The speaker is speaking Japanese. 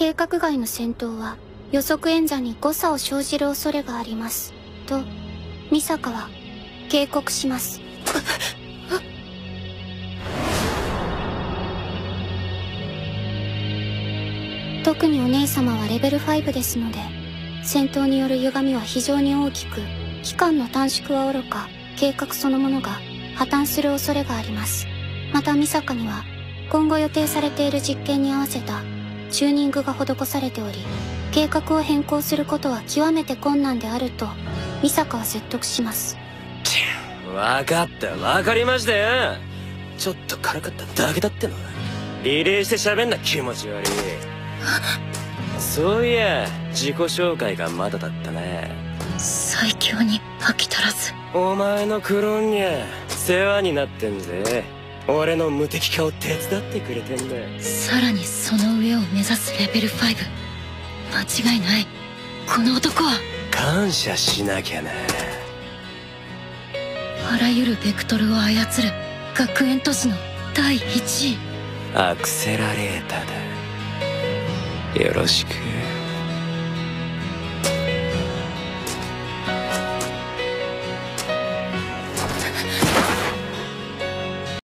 計画外の戦闘は予測演算に誤差を生じる恐れがあります。とミサカは警告します。特にお姉様はレベル5ですので戦闘による歪みは非常に大きく期間の短縮はおろか計画そのものが破綻する恐れがあります。またミサカには今後予定されている実験に合わせたチューニングが施されており計画を変更することは極めて困難であるとミサカは説得します。分かった分かりましたよ。ちょっと軽かっただけだっての。リレーして喋んな気持ち悪い。そういや自己紹介がまだだったね。最強に飽き足らず。お前のクローンにゃ世話になってんぜ俺の無敵化を手伝ってくれてんださらにその上を目指すレベル5間違いない。この男は。感謝しなきゃなあらゆるベクトルを操る学園都市の第1位。アクセラレーターだ。よろしく